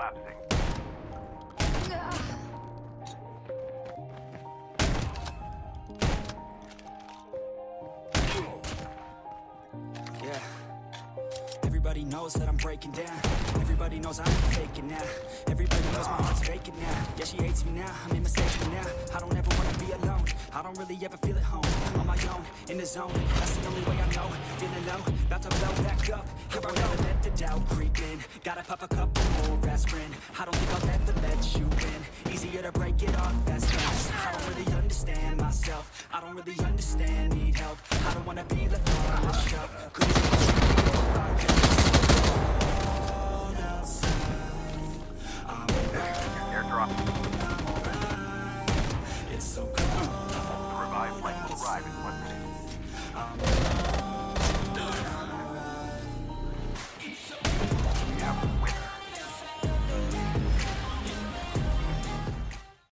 collapsing. Yeah. Everybody knows that I'm breaking down. Everybody knows I'm faking now. Everybody knows my heart's faking now. Yeah, she hates me now. I made mistakes, but now I don't ever wanna be alone. I don't really ever feel at home. On my own, in the zone. That's the only way I know. Feeling low, about to blow back up. Here I never let the doubt creep in. Gotta pop a couple more aspirin. I don't think I'll ever let you in Easier to break it off, that's fast I don't really understand myself. I don't really understand, need help. I don't wanna be left on the shelf. Cause I'm I'm Airdrop. It's so cold. Revive flight will arrive in one